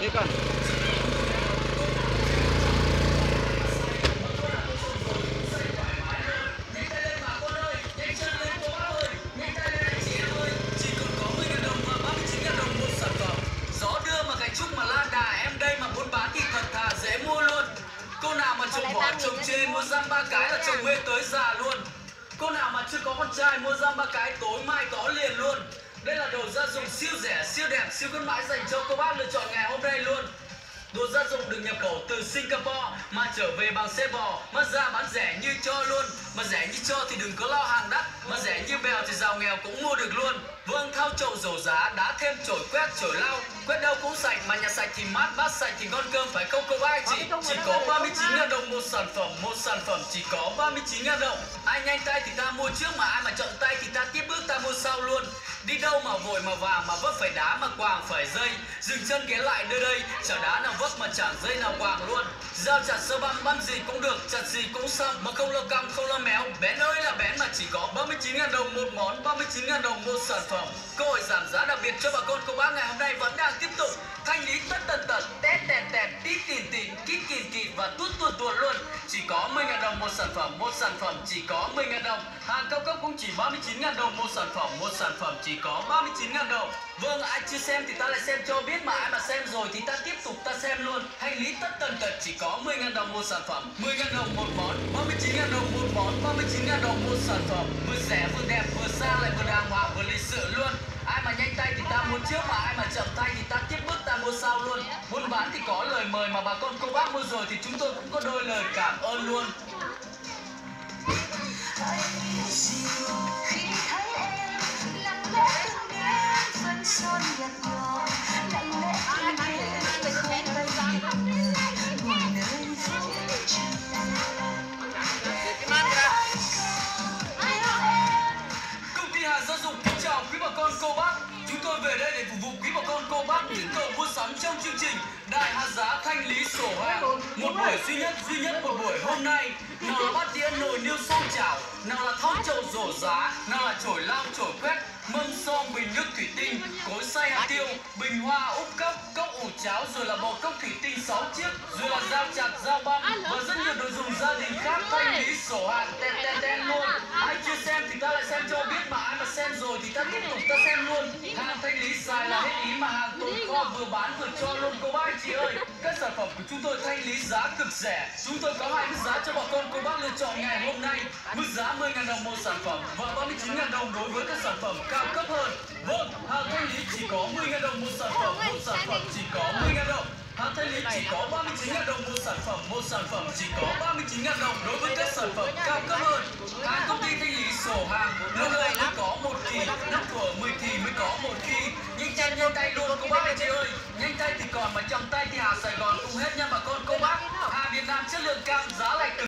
đi con Cô nào mà trồng bỏ trồng trên mua răng ba cái là trồng mê tới già luôn. Cô nào mà chưa có con trai mua ra ba cái tối mai có liền luôn. Đây là đồ gia dụng siêu rẻ, siêu đẹp, siêu khuyến mãi dành cho cô bác lựa chọn ngày hôm nay luôn. Đồ gia dụng được nhập khẩu từ Singapore mà trở về bằng xe bò. Mà ra bán rẻ như cho luôn. Mà rẻ như cho thì đừng có lo hàng đắt. Mà rẻ như bèo thì giàu nghèo cũng mua được luôn. Vâng thao chậu dầu giá đá thêm chổi quét chổi lau quét đâu cũng sạch mà nhà sạch thì mát bát sạch thì ngon cơm phải không cô anh chị? Chỉ có 39 000 đồng một sản phẩm một sản phẩm chỉ có 39 000 đồng. Ai nhanh tay thì ta mua trước mà ai mà chậm tay thì ta tiếp bước ta mua sau luôn. Đi đâu mà vội mà vàng mà vấp phải đá mà quàng phải dây. Dừng chân ghé lại nơi đây chả đá nào vấp mà chả dây nào quàng luôn. Dao chặt sơ băm băm gì cũng được chặt gì cũng xong. Mà không lo cong không lo méo. Bén ơi là bén mà chỉ có 39 000 đồng một món 39 000 đồng một sản phẩm. Cơ hội giảm giá đặc biệt cho bà con cô bác ngày hôm nay vẫn đang tiếp tục thanh lý tất tần tật. Tét, tẹt tẹt, tít, tìn tìn, kít, kìn kịt và tút chỉ có 10 000 đồng một sản phẩm, một sản phẩm chỉ có 10 000 đồng. Hàng cao cấp cũng chỉ 39 000 đồng một sản phẩm, một sản phẩm chỉ có 39 000 đồng. Vâng ai chưa xem thì ta lại xem cho biết mà, ai mà xem rồi thì ta tiếp tục ta xem luôn. Hành lý tất tần tật chỉ có 10 000 đồng một sản phẩm 10 000 đồng một món 39 000 đồng một món 39 000 đồng một sản phẩm. Vừa rẻ vừa đẹp vừa xa lại vừa đẹp. Con cô bác mua rồi thì chúng tôi cũng có đôi lời cảm ơn luôn khi thấy em lặng lẽ son nhạt nhòa lặng lẽ tay ngồi nơi phố Công ty Hà Gia Dụng kính chào quý bà con, cô bác. Chúng tôi về đây để phục vụ quý bà con, cô bác những cầu mua sắm trong chương trình Đại Giá Thanh Lý Sổ Hàng. Một buổi duy nhất, duy nhất một buổi hôm nay. Nào là bát đĩa nồi niêu xoong chảo, nào là thau chậu rổ giá, nào là chổi lau chổi quét, mâm son bình nước thủy tinh, cối xay hạt tiêu, bình hoa úp cốc, cốc ủ cháo rồi là bò cốc thủy tinh 6 chiếc, rồi là dao chặt, dao băm và rất nhiều đồ dùng gia đình khác thanh lý sổ hàng ten ten ten rồi thì ta tiếp tục ta xem luôn. Hàng thanh lý xài là hết ý mà hàng tồn kho vừa bán vừa cho luôn cô bác anh chị ơi. Các sản phẩm của chúng tôi thanh lý giá cực rẻ. Chúng tôi có hai mức giá cho bà con cô bác lựa chọn ngày hôm nay. Mức giá 10.000 đồng một sản phẩm và 39.000 đồng đối với các sản phẩm cao cấp hơn. Vâng, hàng thanh lý chỉ có 10.000 đồng một sản phẩm, một sản phẩm chỉ Hàng thanh lý chỉ có 39.000 đồng một sản phẩm, một sản phẩm chỉ có 39.000 đồng đối với các sản phẩm cao cấp hơn. Hàng công ty thanh lý sổ hàng, lâu này mới có một kỳ, năm của 10 kỳ mới có một kỳ. Nhanh chân nhanh tay luôn cô bác anh chị ơi. Nhanh tay thì còn mà trong tay thì Hà Sài Gòn cũng hết nha bà con cô bác. Hàng Việt Nam chất lượng cao, giá lại cực